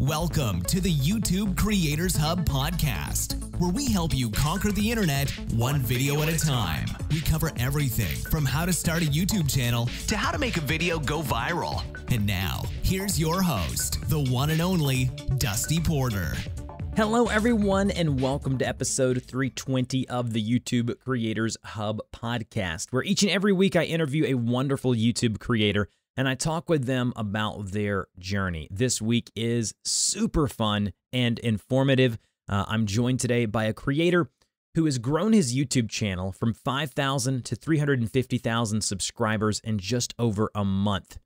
Welcome to the YouTube Creators Hub podcast, where we help you conquer the internet one video at a time. We cover everything from how to start a YouTube channel to how to make a video go viral. And now, here's your host, the one and only Dusty Porter. Hello, everyone, and welcome to episode 320 of the YouTube Creators Hub podcast, where each and every week I interview a wonderful YouTube creator and I talk with them about their journey. This week is super fun and informative. Uh, I'm joined today by a creator who has grown his YouTube channel from 5,000 to 350,000 subscribers in just over a month.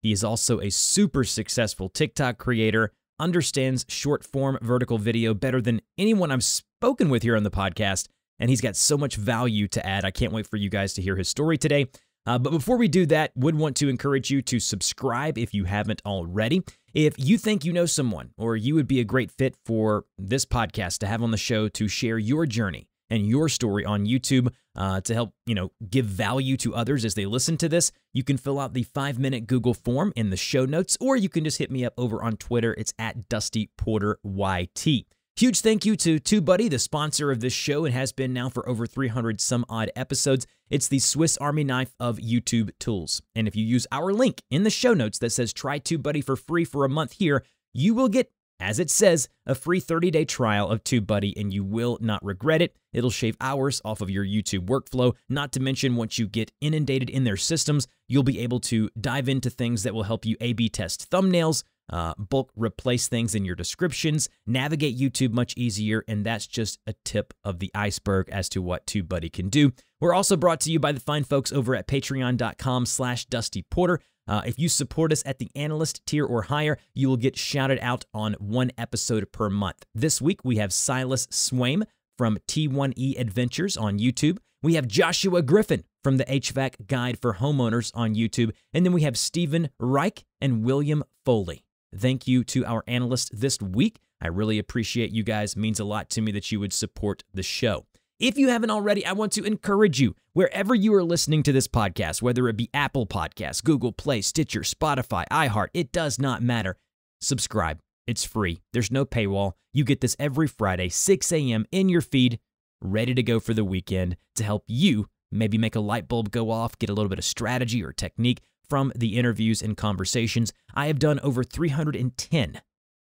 He is also a super successful TikTok creator, understands short form vertical video better than anyone I've spoken with here on the podcast, and he's got so much value to add. I can't wait for you guys to hear his story today. Uh, but before we do that, would want to encourage you to subscribe if you haven't already. If you think you know someone or you would be a great fit for this podcast to have on the show to share your journey and your story on YouTube uh, to help you know give value to others as they listen to this, you can fill out the five minute Google form in the show notes, or you can just hit me up over on Twitter. It's at Dusty Porter YT. Huge thank you to TubeBuddy, the sponsor of this show, and has been now for over 300 some odd episodes. It's the Swiss Army knife of YouTube tools. And if you use our link in the show notes that says try TubeBuddy for free for a month here, you will get, as it says, a free 30 day trial of TubeBuddy, and you will not regret it. It'll shave hours off of your YouTube workflow. Not to mention, once you get inundated in their systems, you'll be able to dive into things that will help you A B test thumbnails uh, bulk replace things in your descriptions, navigate YouTube much easier, and that's just a tip of the iceberg as to what TubeBuddy can do. We're also brought to you by the fine folks over at patreon.com slash dustyporter. Uh, if you support us at the analyst tier or higher, you will get shouted out on one episode per month. This week, we have Silas Swaim from T1E Adventures on YouTube. We have Joshua Griffin from the HVAC Guide for Homeowners on YouTube. And then we have Stephen Reich and William Foley. Thank you to our analyst this week. I really appreciate you guys. It means a lot to me that you would support the show. If you haven't already, I want to encourage you wherever you are listening to this podcast, whether it be Apple Podcasts, Google Play, Stitcher, Spotify, iHeart, it does not matter. Subscribe. It's free. There's no paywall. You get this every Friday, 6 a.m. in your feed, ready to go for the weekend to help you maybe make a light bulb go off, get a little bit of strategy or technique from the interviews and conversations. I have done over 310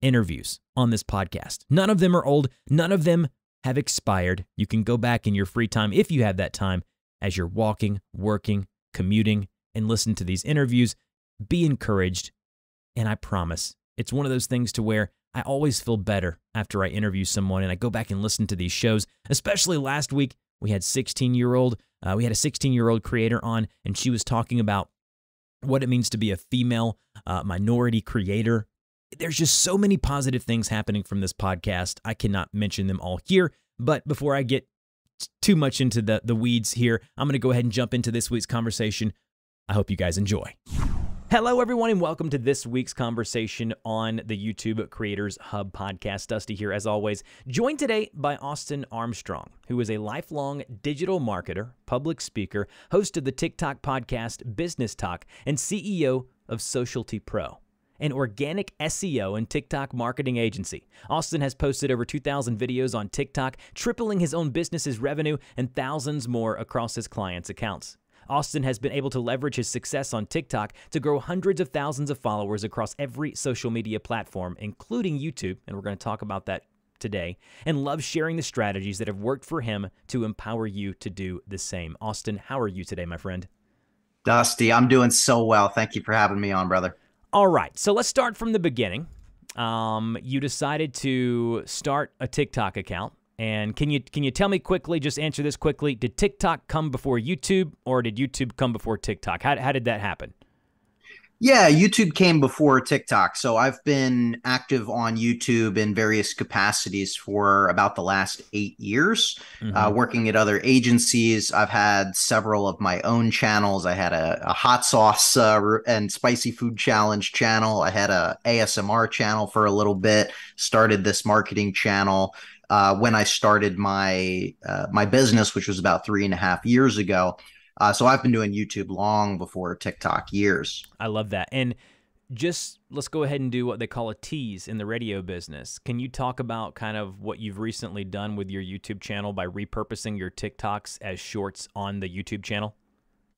interviews on this podcast. None of them are old, none of them have expired. You can go back in your free time, if you have that time, as you're walking, working, commuting, and listen to these interviews. Be encouraged. And I promise, it's one of those things to where I always feel better after I interview someone and I go back and listen to these shows. Especially last week, we had 16 year old, uh, we had a 16 year old creator on, and she was talking about what it means to be a female uh, minority creator. There's just so many positive things happening from this podcast. I cannot mention them all here. But before I get too much into the, the weeds here, I'm going to go ahead and jump into this week's conversation. I hope you guys enjoy. Hello, everyone, and welcome to this week's conversation on the YouTube Creators Hub podcast. Dusty here, as always, joined today by Austin Armstrong, who is a lifelong digital marketer, public speaker, host of the TikTok podcast BusinessTok, and CEO of Socialty Pro an organic SEO and TikTok marketing agency. Austin has posted over 2,000 videos on TikTok, tripling his own business's revenue and thousands more across his clients' accounts. Austin has been able to leverage his success on TikTok to grow hundreds of thousands of followers across every social media platform, including YouTube, and we're going to talk about that today, and loves sharing the strategies that have worked for him to empower you to do the same. Austin, how are you today, my friend? Dusty, I'm doing so well. Thank you for having me on, brother. All right, so let's start from the beginning. Um, you decided to start a TikTok account. And can you can you tell me quickly, just answer this quickly, did TikTok come before YouTube or did YouTube come before TikTok? How, how did that happen? Yeah, YouTube came before TikTok. So I've been active on YouTube in various capacities for about the last eight years, mm-hmm. uh, working at other agencies. I've had several of my own channels. I had a, a hot sauce uh, and spicy food challenge channel. I had a ASMR channel for a little bit, started this marketing channel uh, when I started my uh, my business, which was about three and a half years ago. Uh, so I've been doing YouTube long before TikTok years. I love that. And just let's go ahead and do what they call a tease in the radio business. Can you talk about kind of what you've recently done with your YouTube channel by repurposing your TikToks as shorts on the YouTube channel?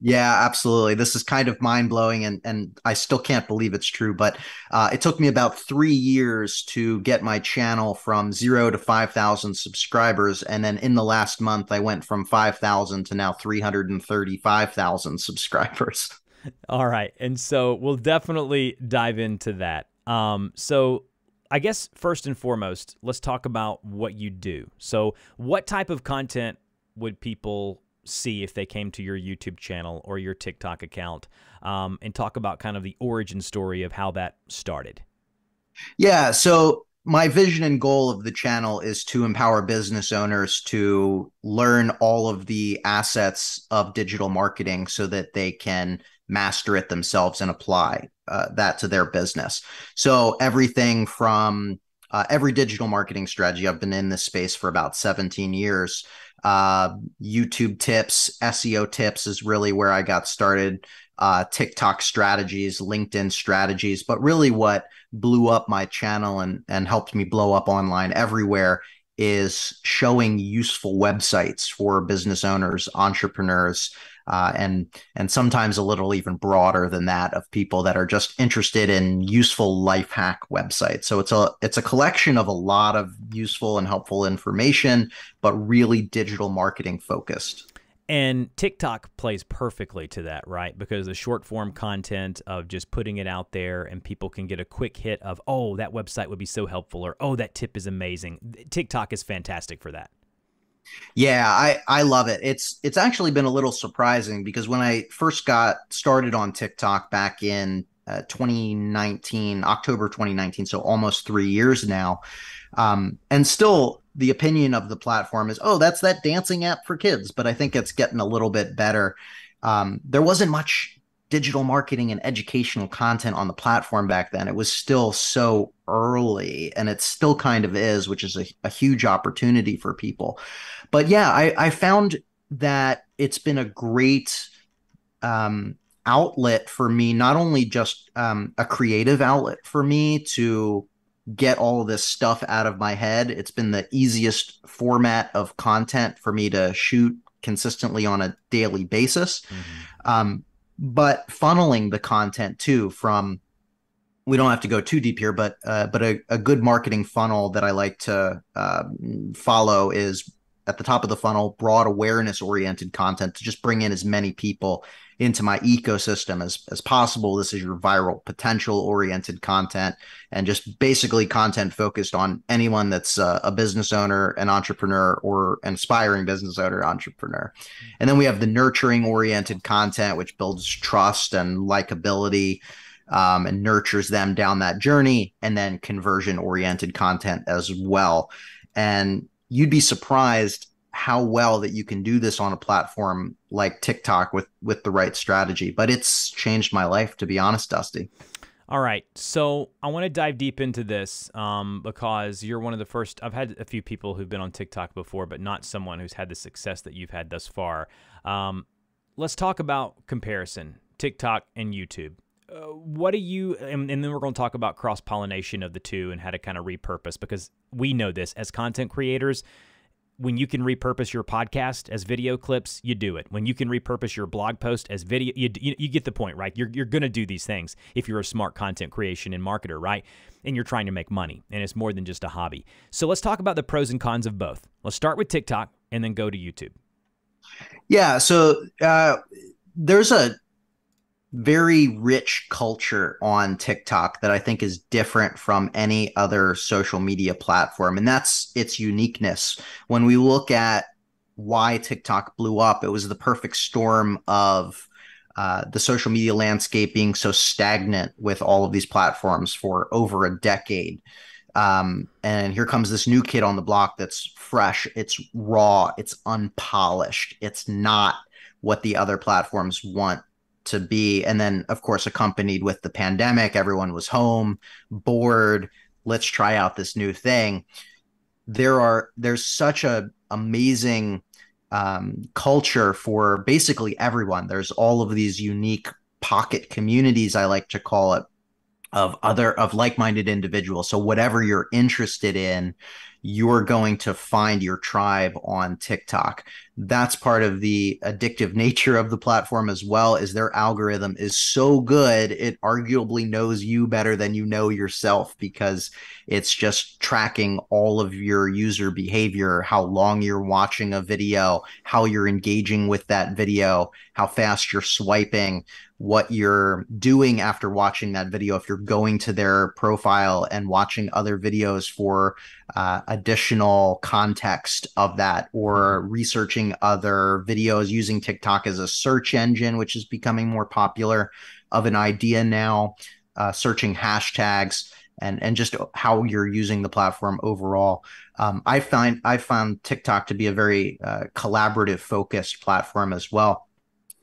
Yeah, absolutely. This is kind of mind blowing, and and I still can't believe it's true. But uh, it took me about three years to get my channel from zero to five thousand subscribers, and then in the last month, I went from five thousand to now three hundred and thirty-five thousand subscribers. All right, and so we'll definitely dive into that. Um, so I guess first and foremost, let's talk about what you do. So, what type of content would people see if they came to your YouTube channel or your TikTok account um, and talk about kind of the origin story of how that started. Yeah. So, my vision and goal of the channel is to empower business owners to learn all of the assets of digital marketing so that they can master it themselves and apply uh, that to their business. So, everything from uh, every digital marketing strategy, I've been in this space for about 17 years uh, YouTube tips, SEO tips is really where I got started. Uh, TikTok strategies, LinkedIn strategies, but really what blew up my channel and and helped me blow up online everywhere is showing useful websites for business owners, entrepreneurs, uh, and and sometimes a little even broader than that of people that are just interested in useful life hack websites. So it's a it's a collection of a lot of useful and helpful information, but really digital marketing focused. And TikTok plays perfectly to that, right? Because the short form content of just putting it out there and people can get a quick hit of, oh, that website would be so helpful, or oh, that tip is amazing. TikTok is fantastic for that. Yeah, I I love it. It's it's actually been a little surprising because when I first got started on TikTok back in uh, 2019, October 2019, so almost 3 years now. Um, and still the opinion of the platform is, "Oh, that's that dancing app for kids," but I think it's getting a little bit better. Um, there wasn't much digital marketing and educational content on the platform back then. It was still so early and it still kind of is, which is a, a huge opportunity for people. But yeah, I, I found that it's been a great um, outlet for me, not only just um, a creative outlet for me to get all of this stuff out of my head. It's been the easiest format of content for me to shoot consistently on a daily basis. Mm-hmm. Um, but funneling the content too from we don't have to go too deep here, but uh, but a, a good marketing funnel that I like to uh, follow is at the top of the funnel, broad awareness oriented content to just bring in as many people into my ecosystem as, as possible. This is your viral potential oriented content and just basically content focused on anyone that's uh, a business owner, an entrepreneur, or an aspiring business owner, entrepreneur. And then we have the nurturing oriented content, which builds trust and likability. Um, and nurtures them down that journey, and then conversion oriented content as well. And you'd be surprised how well that you can do this on a platform like TikTok with with the right strategy. But it's changed my life, to be honest, Dusty. All right, so I want to dive deep into this um, because you're one of the first. I've had a few people who've been on TikTok before, but not someone who's had the success that you've had thus far. Um, let's talk about comparison: TikTok and YouTube. What do you and, and, then we're going to talk about cross pollination of the two and how to kind of repurpose because we know this as content creators when you can repurpose your podcast as video clips, you do it. When you can repurpose your blog post as video, you, you, you get the point, right? You're, you're going to do these things if you're a smart content creation and marketer, right? And you're trying to make money, and it's more than just a hobby. So let's talk about the pros and cons of both. Let's start with TikTok and then go to YouTube. Yeah. So uh, there's a very rich culture on TikTok that I think is different from any other social media platform. And that's its uniqueness. When we look at why TikTok blew up, it was the perfect storm of uh, the social media landscape being so stagnant with all of these platforms for over a decade. Um, and here comes this new kid on the block that's fresh, it's raw, it's unpolished, it's not what the other platforms want to be. And then of course accompanied with the pandemic everyone was home bored. Let's try out this new thing. There are there's such a amazing um, culture for basically everyone. There's all of these unique pocket communities i like to call it of other of like-minded individuals. So whatever you're interested in you're going to find your tribe on TikTok. That's part of the addictive nature of the platform as well is their algorithm is so good it arguably knows you better than you know yourself because it's just tracking all of your user behavior, how long you're watching a video, how you're engaging with that video, how fast you're swiping, what you're doing after watching that video if you're going to their profile and watching other videos for uh, additional context of that or mm-hmm. researching other videos using tiktok as a search engine which is becoming more popular of an idea now uh, searching hashtags and and just how you're using the platform overall um, i find i found tiktok to be a very uh, collaborative focused platform as well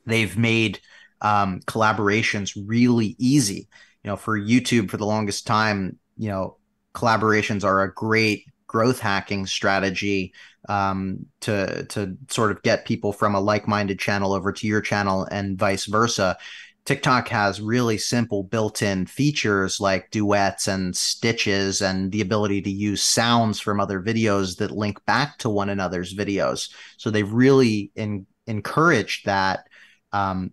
they've made um, collaborations really easy. You know, for YouTube for the longest time, you know, collaborations are a great growth hacking strategy um, to to sort of get people from a like-minded channel over to your channel and vice versa. TikTok has really simple built-in features like duets and stitches and the ability to use sounds from other videos that link back to one another's videos. So they've really in, encouraged that um,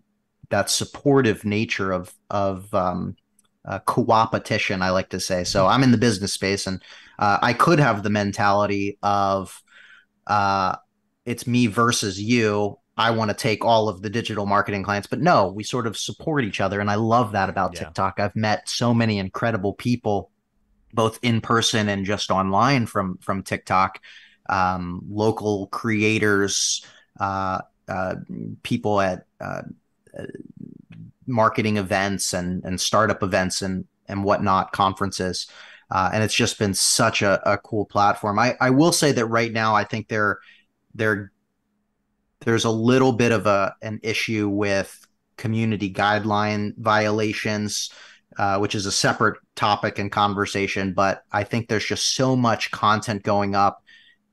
that supportive nature of of um, uh, co-opetition, I like to say. So I'm in the business space, and uh, I could have the mentality of uh, it's me versus you. I want to take all of the digital marketing clients, but no, we sort of support each other, and I love that about yeah. TikTok. I've met so many incredible people, both in person and just online from from TikTok. Um, local creators, uh, uh, people at uh, marketing events and and startup events and and whatnot conferences uh, and it's just been such a, a cool platform I, I will say that right now i think there there there's a little bit of a an issue with community guideline violations uh, which is a separate topic and conversation but i think there's just so much content going up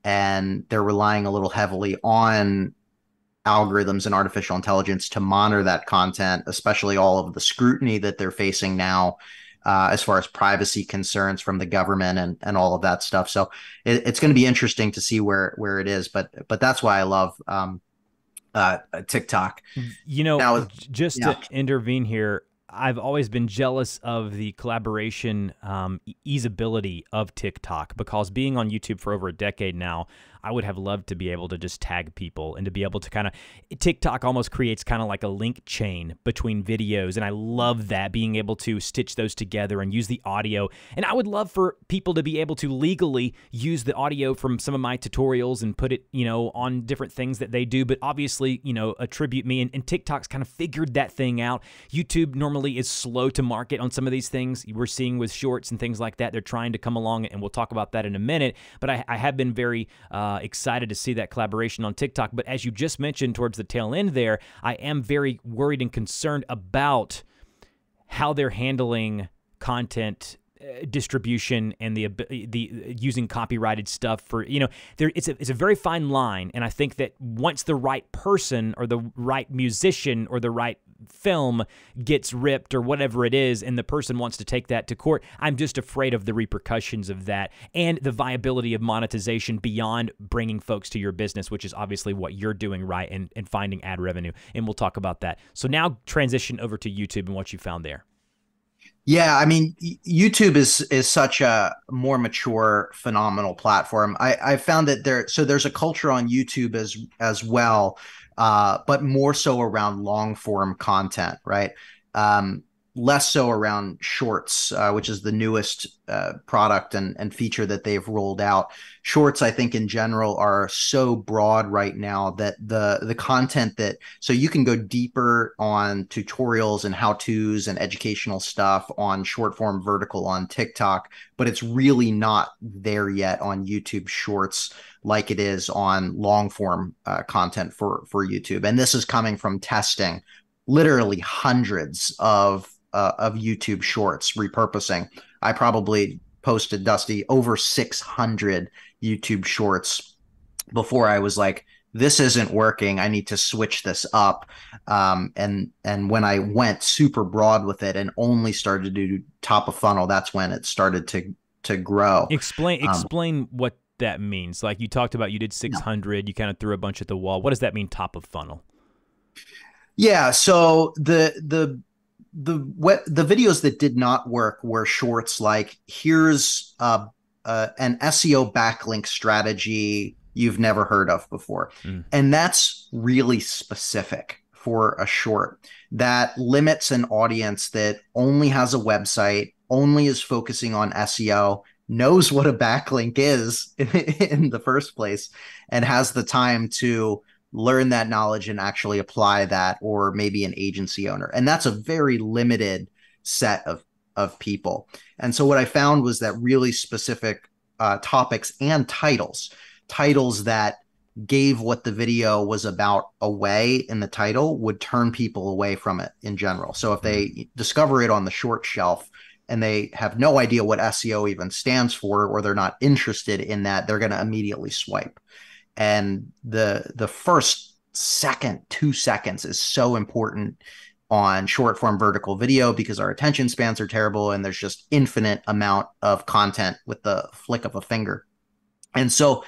and they're relying a little heavily on algorithms and artificial intelligence to monitor that content, especially all of the scrutiny that they're facing now. Uh, as far as privacy concerns from the government and, and all of that stuff, so it, it's going to be interesting to see where where it is. But but that's why I love um, uh, TikTok. You know, now, just yeah. to intervene here, I've always been jealous of the collaboration um, easeability of TikTok because being on YouTube for over a decade now, I would have loved to be able to just tag people and to be able to kind of TikTok almost creates kind of like a link chain between videos and I love that being able to stitch those together and use the audio. And I would love for people to be able to legally use the audio from some of my tutorials and put it you know on different things that they do but obviously you know attribute me and, and TikTok's kind of figured that thing out. YouTube normally is slow to market on some of these things. We're seeing with shorts and things like that they're trying to come along and we'll talk about that in a minute but I, I have been very uh, uh, excited to see that collaboration on TikTok. But as you just mentioned towards the tail end there, I am very worried and concerned about how they're handling content uh, distribution and the the using copyrighted stuff for you know there it's a it's a very fine line and I think that once the right person or the right musician or the right film gets ripped or whatever it is, and the person wants to take that to court, I'm just afraid of the repercussions of that and the viability of monetization beyond bringing folks to your business, which is obviously what you're doing right and, and finding ad revenue. And we'll talk about that. So now transition over to YouTube and what you found there. Yeah, I mean, YouTube is is such a more mature, phenomenal platform. I, I found that there, so there's a culture on YouTube as as well uh, but more so around long form content, right? Um, less so around shorts, uh, which is the newest uh, product and, and feature that they've rolled out. Shorts, I think, in general, are so broad right now that the the content that so you can go deeper on tutorials and how tos and educational stuff on short form vertical on TikTok, but it's really not there yet on YouTube Shorts like it is on long form uh, content for for YouTube. And this is coming from testing literally hundreds of uh, of YouTube Shorts repurposing. I probably posted Dusty over 600 YouTube Shorts before I was like, this isn't working. I need to switch this up. Um, and and when I went super broad with it and only started to do top of funnel, that's when it started to to grow. Explain um, explain what that means. Like you talked about, you did 600. Yeah. You kind of threw a bunch at the wall. What does that mean? Top of funnel. Yeah. So the the the what the videos that did not work were shorts like here's uh, uh, an SEO backlink strategy you've never heard of before. Mm. And that's really specific for a short that limits an audience that only has a website, only is focusing on SEO, knows what a backlink is in the first place, and has the time to learn that knowledge and actually apply that, or maybe an agency owner. And that's a very limited set of of people. And so what I found was that really specific uh, topics and titles titles that gave what the video was about away in the title would turn people away from it in general. So if they mm-hmm. discover it on the short shelf and they have no idea what SEO even stands for or they're not interested in that, they're going to immediately swipe. And the the first second, 2 seconds is so important on short form vertical video because our attention spans are terrible and there's just infinite amount of content with the flick of a finger. And so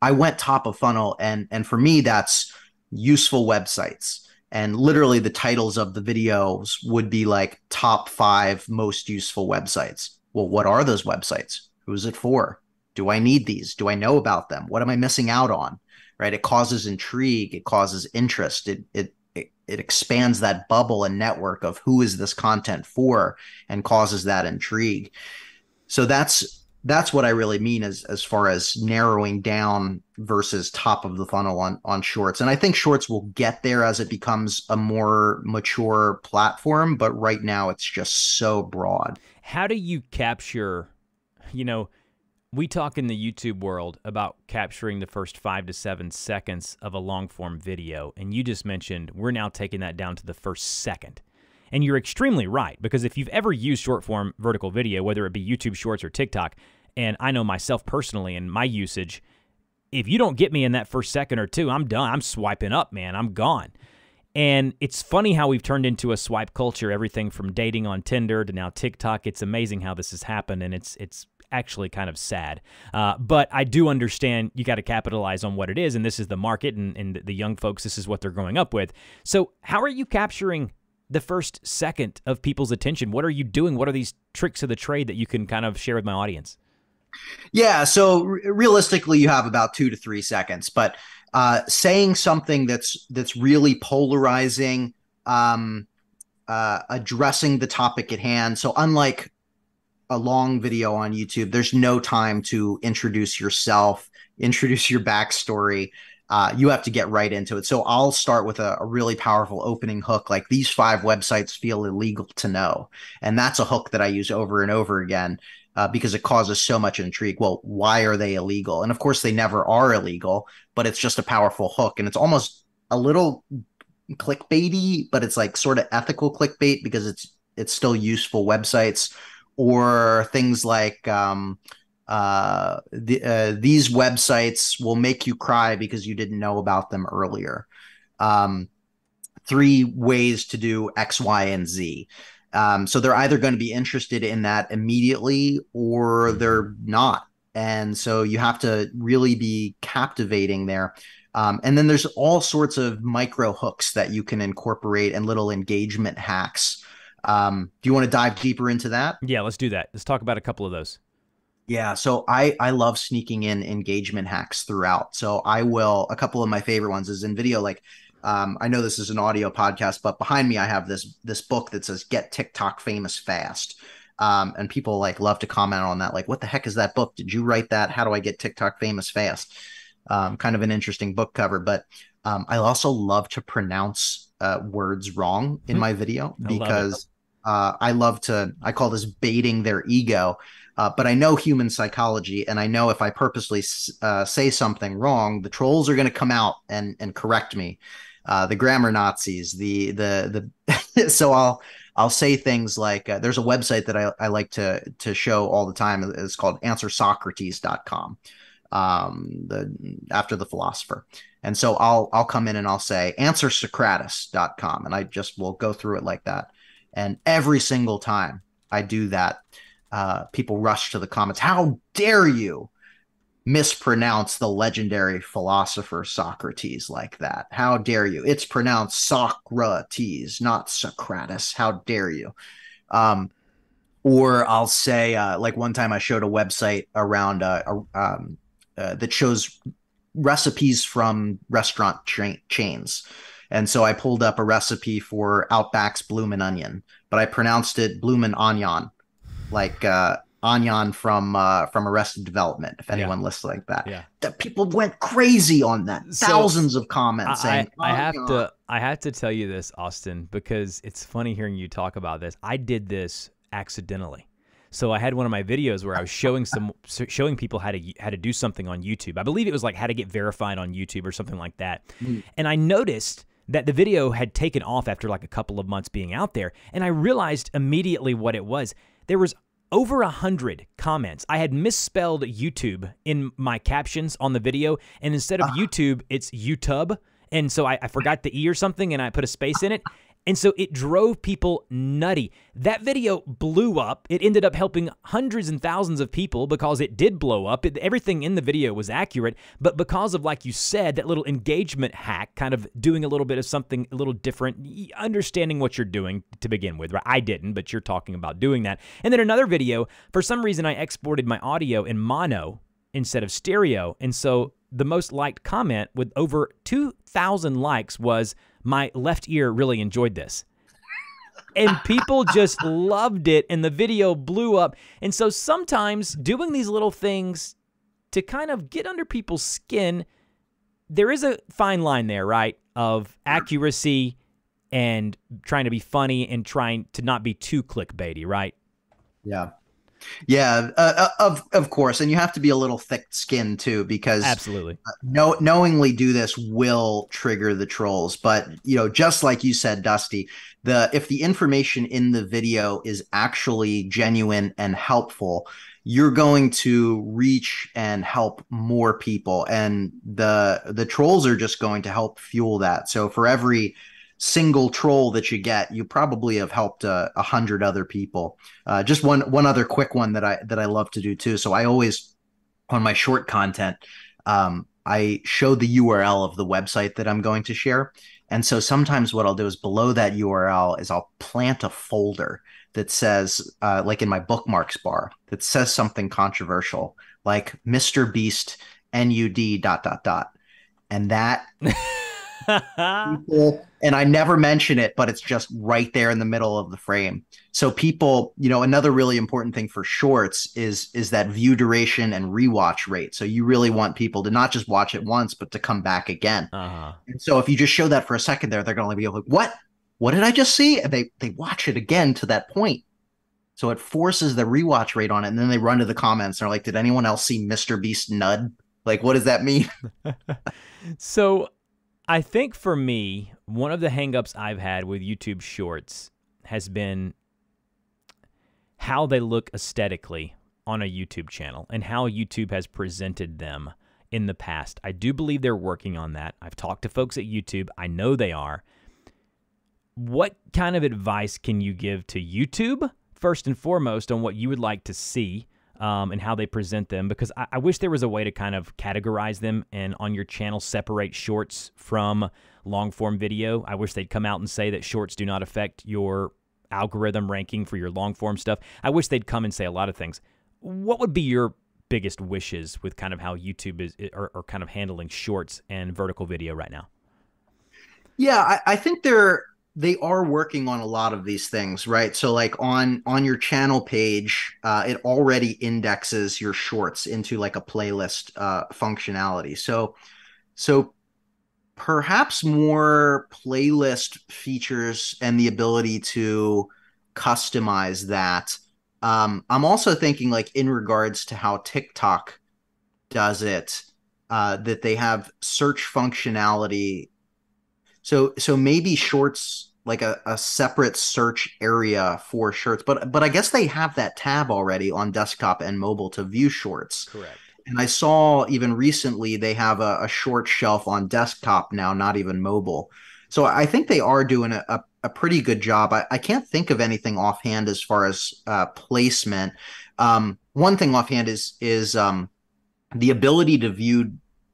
I went top of funnel and and for me that's useful websites. And literally the titles of the videos would be like top 5 most useful websites. Well, what are those websites? Who's it for? Do I need these? Do I know about them? What am I missing out on? Right? It causes intrigue, it causes interest. It it it, expands that bubble and network of who is this content for and causes that intrigue. So that's that's what I really mean as as far as narrowing down versus top of the funnel on on shorts. And I think shorts will get there as it becomes a more mature platform, but right now it's just so broad. How do you capture, you know, we talk in the YouTube world about capturing the first 5 to 7 seconds of a long form video, and you just mentioned we're now taking that down to the first second. And you're extremely right, because if you've ever used short form vertical video, whether it be YouTube Shorts or TikTok, and I know myself personally and my usage, if you don't get me in that first second or two, I'm done. I'm swiping up, man. I'm gone. And it's funny how we've turned into a swipe culture, everything from dating on Tinder to now TikTok. It's amazing how this has happened, and it's it's actually kind of sad. Uh, but I do understand you got to capitalize on what it is, and this is the market, and, and the young folks, this is what they're growing up with. So, how are you capturing the first second of people's attention? What are you doing? What are these tricks of the trade that you can kind of share with my audience? Yeah, so realistically, you have about two to three seconds, but uh, saying something that's that's really polarizing, um, uh, addressing the topic at hand. So unlike a long video on YouTube, there's no time to introduce yourself, introduce your backstory uh, you have to get right into it. So I'll start with a, a, really powerful opening hook, like these five websites feel illegal to know, and that's a hook that I use over and over again uh, because it causes so much intrigue. Well, why are they illegal? And of course, they never are illegal, but it's just a powerful hook, and it's almost a little clickbaity, but it's like sort of ethical clickbait because it's it's still useful websites or things like um, uh, the, uh, these websites will make you cry because you didn't know about them earlier. Um, three ways to do X, Y, and Z. Um, so they're either going to be interested in that immediately or they're not. And so you have to really be captivating there. Um, and then there's all sorts of micro hooks that you can incorporate and little engagement hacks. Um, do you want to dive deeper into that? Yeah, let's do that. Let's talk about a couple of those. Yeah, so I I love sneaking in engagement hacks throughout. So I will a couple of my favorite ones is in video like um, I know this is an audio podcast, but behind me I have this this book that says "Get TikTok Famous Fast," um, and people like love to comment on that. Like, what the heck is that book? Did you write that? How do I get TikTok famous fast? Um, kind of an interesting book cover, but um, I also love to pronounce uh, words wrong in mm-hmm. my video because uh, I love to. I call this baiting their ego. Uh, but I know human psychology, and I know if I purposely uh, say something wrong, the trolls are going to come out and and correct me. Uh, the grammar Nazis, the the the. so I'll I'll say things like uh, there's a website that I, I like to to show all the time. It's called AnswerSocrates.com. um, the after the philosopher. And so I'll I'll come in and I'll say answer Socrates.com and I just will go through it like that. And every single time I do that, uh, people rush to the comments. How dare you mispronounce the legendary philosopher Socrates like that? How dare you? It's pronounced Socrates, not Socrates. How dare you? Um, or I'll say, uh, like one time I showed a website around uh, um, uh, that shows recipes from restaurant cha- chains. And so I pulled up a recipe for Outback's bloomin' onion, but I pronounced it bloomin' onion, like uh, onion from uh, from Arrested Development. If anyone yeah. lists like that, yeah, the people went crazy on that. So Thousands of comments I, saying, I, I have to I have to tell you this, Austin, because it's funny hearing you talk about this. I did this accidentally. So I had one of my videos where I was showing some showing people how to how to do something on YouTube. I believe it was like how to get verified on YouTube or something like that. Mm. And I noticed that the video had taken off after like a couple of months being out there, and I realized immediately what it was. There was over a hundred comments. I had misspelled YouTube in my captions on the video, and instead of uh. YouTube, it's YouTube. And so I, I forgot the E or something, and I put a space in it. And so it drove people nutty. That video blew up. It ended up helping hundreds and thousands of people because it did blow up. It, everything in the video was accurate, but because of, like you said, that little engagement hack, kind of doing a little bit of something a little different, understanding what you're doing to begin with. Right? I didn't, but you're talking about doing that. And then another video, for some reason, I exported my audio in mono instead of stereo. And so the most liked comment with over 2,000 likes was, my left ear really enjoyed this. And people just loved it, and the video blew up. And so sometimes doing these little things to kind of get under people's skin, there is a fine line there, right? Of accuracy and trying to be funny and trying to not be too clickbaity, right? Yeah. Yeah, uh, uh, of of course, and you have to be a little thick-skinned too, because absolutely, no, knowingly do this will trigger the trolls. But you know, just like you said, Dusty, the if the information in the video is actually genuine and helpful, you're going to reach and help more people, and the the trolls are just going to help fuel that. So for every single troll that you get, you probably have helped uh, a hundred other people. Uh, just one one other quick one that I that I love to do too. So I always on my short content, um, I show the URL of the website that I'm going to share. And so sometimes what I'll do is below that URL is I'll plant a folder that says, uh, like in my bookmarks bar, that says something controversial, like Mr. Beast NUD dot dot dot. And that people, and I never mention it, but it's just right there in the middle of the frame. So people, you know, another really important thing for shorts is is that view duration and rewatch rate. So you really want people to not just watch it once, but to come back again. Uh-huh. And so if you just show that for a second there, they're going to be like, "What? What did I just see?" And they they watch it again to that point. So it forces the rewatch rate on it, and then they run to the comments and are like, "Did anyone else see Mr. Beast Nud? Like, what does that mean?" so I think for me, one of the hangups I've had with YouTube Shorts has been how they look aesthetically on a YouTube channel and how YouTube has presented them in the past. I do believe they're working on that. I've talked to folks at YouTube, I know they are. What kind of advice can you give to YouTube, first and foremost, on what you would like to see um, and how they present them because I, I, wish there was a way to kind of categorize them and on your channel separate shorts from long form video. I wish they'd come out and say that shorts do not affect your algorithm ranking for your long form stuff. I wish they'd come and say a lot of things. What would be your biggest wishes with kind of how YouTube is or, or kind of handling shorts and vertical video right now? Yeah, I, I think they're they are working on a lot of these things right? So like on on your channel page uh, it already indexes your shorts into like a playlist uh, functionality. So so perhaps more playlist features and the ability to customize that. Um, i'm also thinking like in regards to how tiktok does it uh, that they have search functionality so so maybe shorts like a, a separate search area for shirts but but i guess they have that tab already on desktop and mobile to view shorts correct And I saw even recently they have a, a short shelf on desktop now, not even mobile. So I think they are doing a, a, a pretty good job. I, I, can't think of anything offhand as far as uh, placement. Um, one thing offhand is is um, the ability to view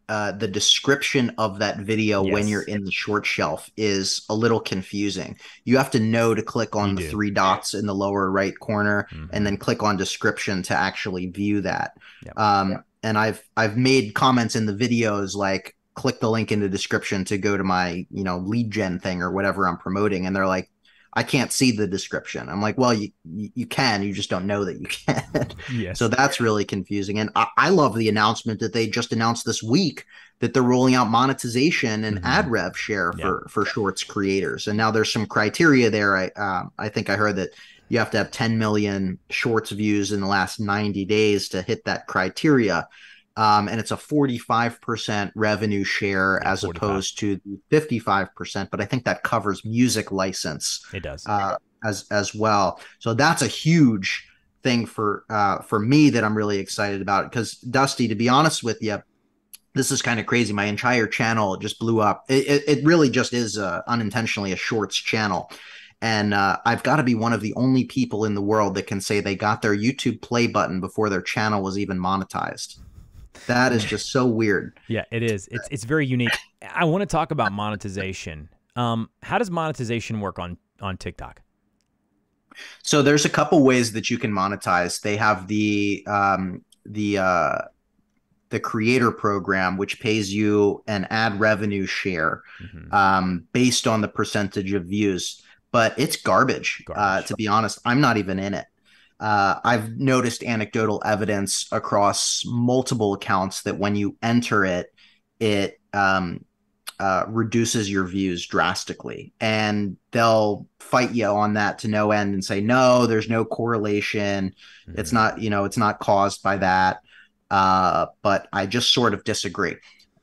uh, the description of that video yes. when you're in the short shelf is a little confusing. You have to know to click on you the do. three dots in the lower right corner mm-hmm. and then click on description to actually view that. Yep. Um, yep. And I've I've made comments in the videos like click the link in the description to go to my you know lead gen thing or whatever I'm promoting, and they're like, I can't see the description. I'm like, well, you you can, you just don't know that you can. Yes. so that's really confusing. And I, I, love the announcement that they just announced this week that they're rolling out monetization and mm-hmm. ad rev share for yeah. for shorts creators. And now there's some criteria there. I uh, I think I heard that you have to have 10 million shorts views in the last 90 days to hit that criteria um, and it's a 45% revenue share yeah, as 45. opposed to 55%. But I think that covers music license. It does uh, as as well. So that's a huge thing for uh, for me that I'm really excited about. Because Dusty, to be honest with you, this is kind of crazy. My entire channel just blew up. It, it, it really just is uh, unintentionally a shorts channel. And uh, I've got to be one of the only people in the world that can say they got their YouTube play button before their channel was even monetized. That is just so weird. Yeah, it is. It's it's very unique. I want to talk about monetization. Um, how does monetization work on on TikTok? So there's a couple ways that you can monetize. They have the um, the uh, the creator program, which pays you an ad revenue share mm-hmm. um, based on the percentage of views. But it's garbage, uh, garbage. Uh, to be honest. I'm not even in it uh, I've noticed anecdotal evidence across multiple accounts that when you enter it, it um, uh, reduces your views drastically. And they'll fight you on that to no end and say, no, there's no correlation. Mm-hmm. It's not, you know, it's not caused by that. Uh, but I just sort of disagree.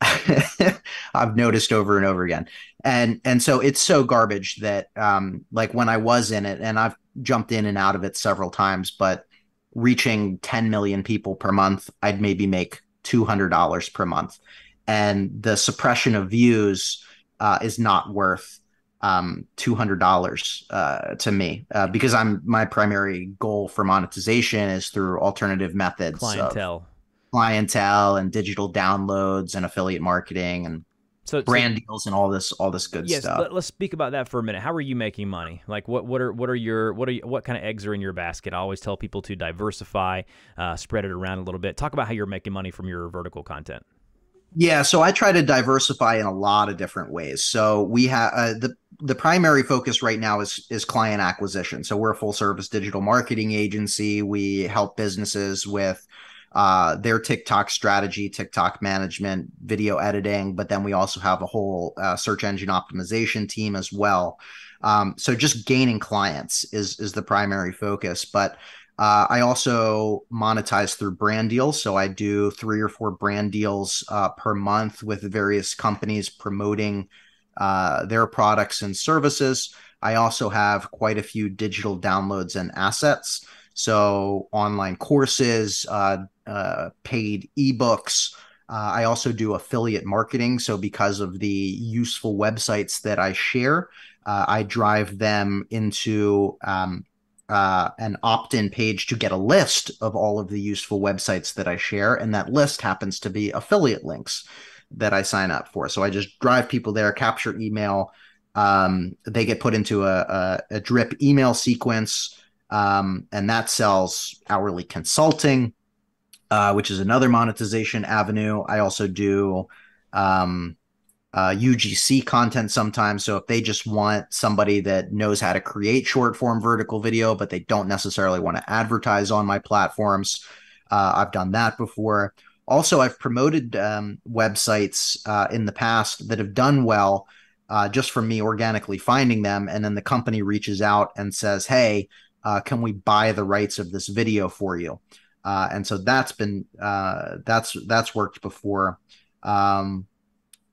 I've noticed over and over again. And and so it's so garbage that um like when I was in it and I've jumped in and out of it several times, but reaching 10 million people per month, I'd maybe make $200 per month. And the suppression of views uh, is not worth um, $200 uh, to me uh, because I'm my primary goal for monetization is through alternative methods. Clientele. Clientele and digital downloads and affiliate marketing and so brand so, deals and all this all this good yes, stuff. Let, us speak about that for a minute. How are you making money? Like what what are what are your what are you, what kind of eggs are in your basket? I always tell people to diversify, uh, spread it around a little bit. Talk about how you're making money from your vertical content. Yeah, so I try to diversify in a lot of different ways. So we have uh, the the primary focus right now is is client acquisition. So we're a full service digital marketing agency. We help businesses with uh, their TikTok strategy, TikTok management, video editing, but then we also have a whole uh, search engine optimization team as well. Um, so just gaining clients is is the primary focus, but uh, I also monetize through brand deals. So I do three or four brand deals uh, per month with various companies promoting uh, their products and services. I also have quite a few digital downloads and assets. So online courses, uh, uh, paid ebooks. Uh, I also do affiliate marketing. So because of the useful websites that I share, uh, I drive them into um, uh, an opt-in page to get a list of all of the useful websites that I share, and that list happens to be affiliate links that I sign up for. So I just drive people there, capture email. Um, they get put into a, a, a drip email sequence um, and that sells hourly consulting, uh, which is another monetization avenue. I also do um, uh, UGC content sometimes. So if they just want somebody that knows how to create short form vertical video, but they don't necessarily want to advertise on my platforms, uh, I've done that before. Also, I've promoted um, websites uh, in the past that have done well uh, just from me organically finding them. And then the company reaches out and says, Hey, uh, can we buy the rights of this video for you? Uh, and so that's been uh, that's that's worked before. Um,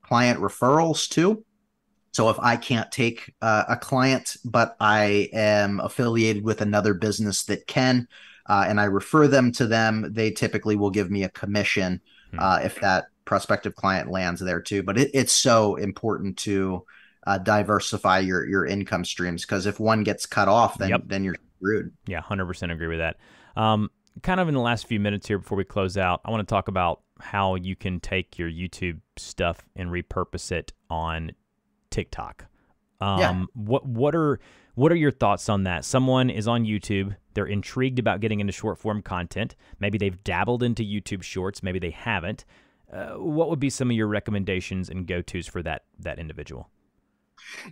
client referrals too. So if I can't take uh, a client, but I am affiliated with another business that can, uh, and I refer them to them, they typically will give me a commission hmm. uh, if that prospective client lands there too. But it, it's so important to uh, diversify your your income streams because if one gets cut off, then yep. then you're screwed. Yeah, hundred percent agree with that. Um, kind of in the last few minutes here before we close out, I want to talk about how you can take your YouTube stuff and repurpose it on TikTok. Um, yeah. What what are what are your thoughts on that? Someone is on YouTube, they're intrigued about getting into short form content. Maybe they've dabbled into YouTube Shorts, maybe they haven't. Uh, what would be some of your recommendations and go tos for that that individual?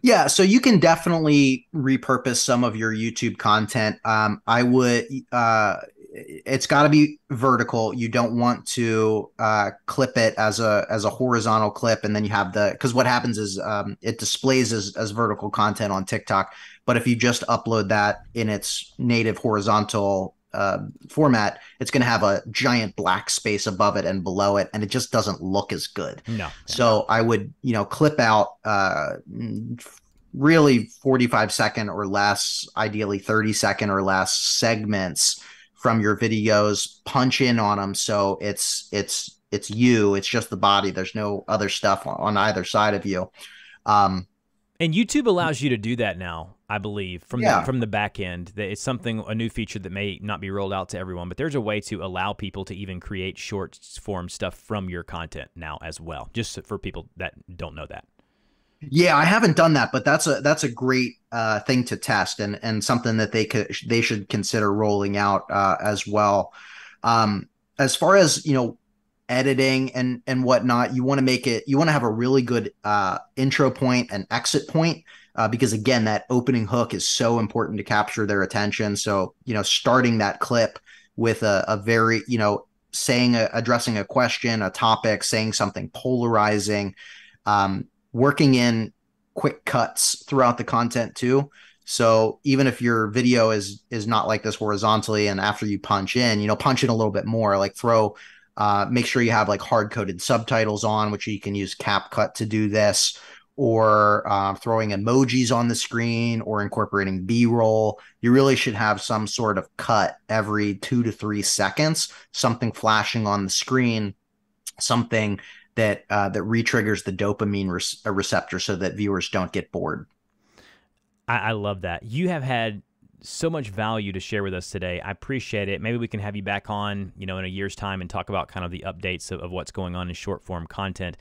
Yeah, so you can definitely repurpose some of your YouTube content. Um, I would uh, it's got to be vertical. You don't want to uh, clip it as a as a horizontal clip, and then you have the because what happens is um, it displays as as vertical content on TikTok. But if you just upload that in its native horizontal uh, format, it's going to have a giant black space above it and below it, and it just doesn't look as good. No. So I would you know clip out. Uh, really 45 second or less ideally 30 second or less segments from your videos, punch in on them so it's it's it's you, it's just the body. There's no other stuff on either side of you. Um, and YouTube allows you to do that now, I believe, from yeah. the, from the back end. That it's something a new feature that may not be rolled out to everyone, but there's a way to allow people to even create short form stuff from your content now as well. Just for people that don't know that. Yeah, I haven't done that, but that's a that's a great uh, thing to test and and something that they could they should consider rolling out uh, as well. Um, as far as you know, editing and and whatnot, you want to make it you want to have a really good uh, intro point and exit point uh, because again, that opening hook is so important to capture their attention. So you know, starting that clip with a, a very you know saying a, addressing a question, a topic, saying something polarizing. Um, working in quick cuts throughout the content too. So even if your video is is not like this horizontally, and after you punch in, you know, punch in a little bit more, like throw, uh, make sure you have like hard coded subtitles on, which you can use CapCut to do this, or uh, throwing emojis on the screen, or incorporating B roll. You really should have some sort of cut every two to three seconds, something flashing on the screen, something that uh, that retriggers the dopamine re- receptor so that viewers don't get bored. I, I love that. You have had so much value to share with us today. I appreciate it. Maybe we can have you back on, you know, in a year's time and talk about kind of the updates of, of what's going on in short form content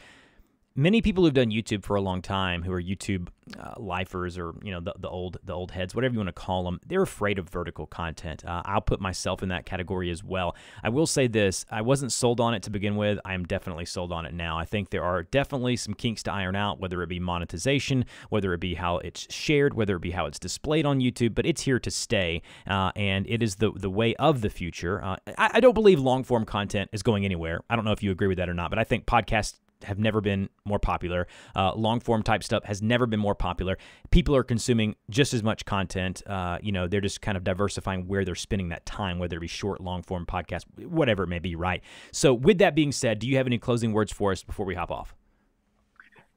many people who've done YouTube for a long time, who are YouTube uh, lifers or you know the, the old the old heads, whatever you want to call them, they're afraid of vertical content. Uh, I'll put myself in that category as well. I will say this: I wasn't sold on it to begin with. I am definitely sold on it now. I think there are definitely some kinks to iron out, whether it be monetization, whether it be how it's shared, whether it be how it's displayed on YouTube. But it's here to stay, uh, and it is the the way of the future. Uh, I, I don't believe long form content is going anywhere. I don't know if you agree with that or not, but I think podcasts have never been more popular. Uh, long form type stuff has never been more popular. People are consuming just as much content. Uh, you know, they're just kind of diversifying where they're spending that time, whether it be short, long form podcast, whatever it may be, right? So, with that being said, do you have any closing words for us before we hop off?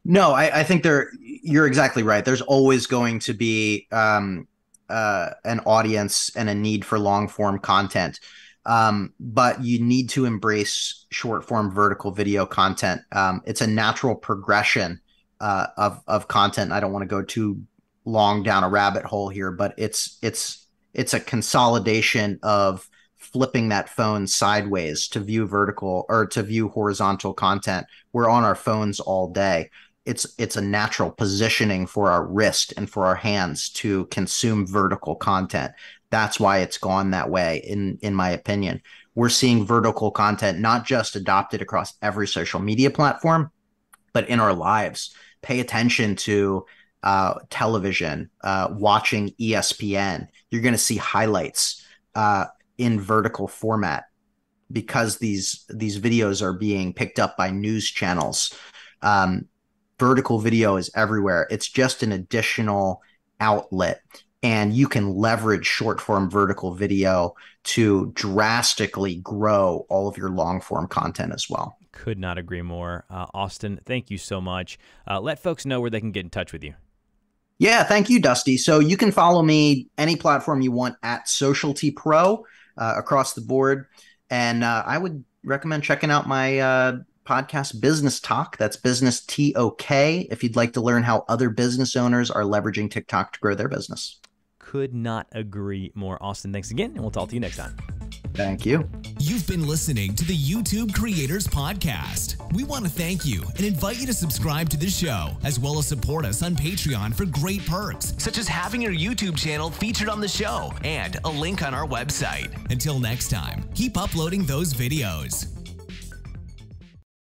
No, I, I think there. You're exactly right. There's always going to be um, uh, an audience and a need for long form content. Um, but you need to embrace short form vertical video content. Um, it's a natural progression uh, of of content. I don't want to go too long down a rabbit hole here, but it's it's it's a consolidation of flipping that phone sideways to view vertical or to view horizontal content. We're on our phones all day. It's it's a natural positioning for our wrist and for our hands to consume vertical content. That's why it's gone that way, in in my opinion. We're seeing vertical content not just adopted across every social media platform, but in our lives. Pay attention to uh, television, uh, watching ESPN. You're going to see highlights uh, in vertical format because these these videos are being picked up by news channels. Um, vertical video is everywhere. It's just an additional outlet and you can leverage short form vertical video to drastically grow all of your long form content as well. Could not agree more. Uh, Austin, thank you so much. Uh, let folks know where they can get in touch with you. Yeah, thank you, Dusty. So you can follow me any platform you want at Socialty Pro. uh, across the board. And uh, I would recommend checking out my uh, podcast, BusinessTok. That's Business T O K. If you'd like to learn how other business owners are leveraging TikTok to grow their business. Could not agree more. Austin, thanks again, and we'll talk to you next time. Thank you. You've been listening to the YouTube Creators Podcast. We want to thank you and invite you to subscribe to the show, as well as support us on Patreon for great perks, such as having your YouTube channel featured on the show and a link on our website. Until next time, keep uploading those videos.